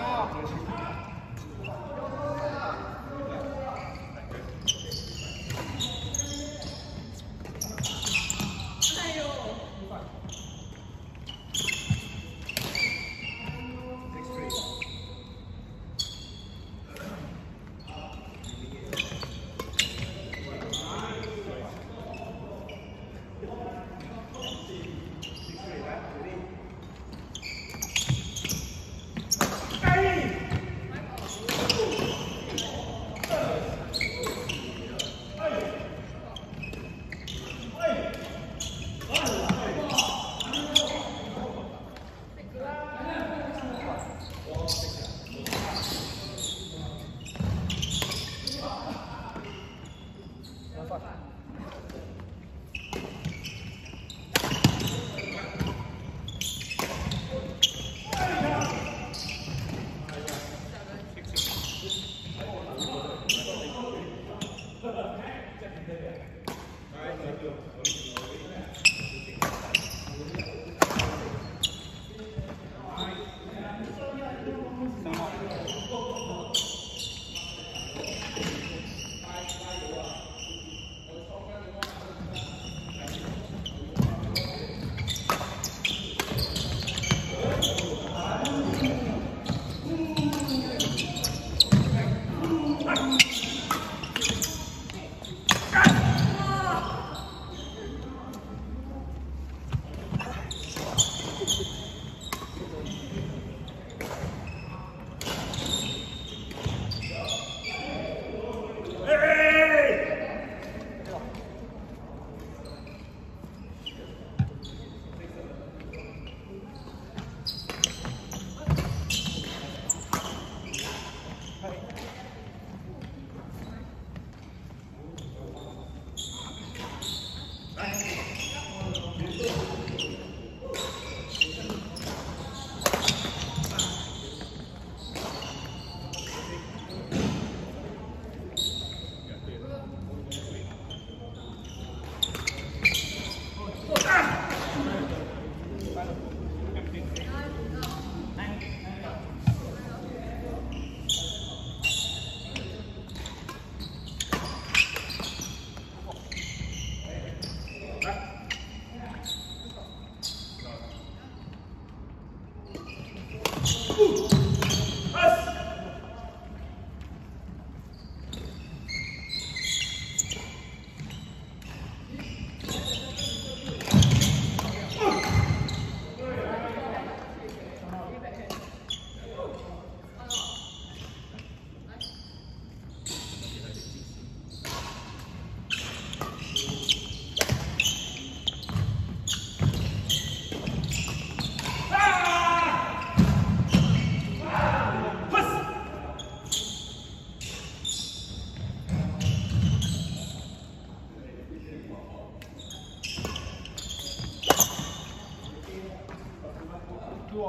Calma.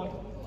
God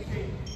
Okay.